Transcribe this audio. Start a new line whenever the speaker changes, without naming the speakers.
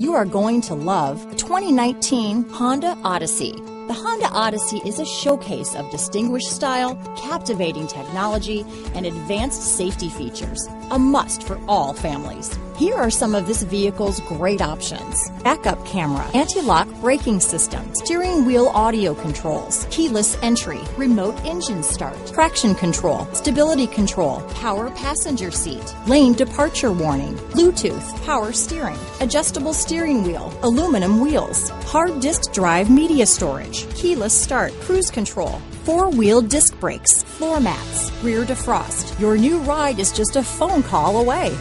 You are going to love the 2019 Honda Odyssey. The Honda Odyssey is a showcase of distinguished style, captivating technology, and advanced safety features. A must for all families. Here are some of this vehicle's great options. Backup camera, anti-lock braking system, steering wheel audio controls, keyless entry, remote engine start, traction control, stability control, power passenger seat, lane departure warning, Bluetooth, power steering, adjustable steering wheel, aluminum wheels, hard disk drive media storage, keyless start, cruise control, four-wheel disc brakes, floor mats, rear defrost. Your new ride is just a phone call away.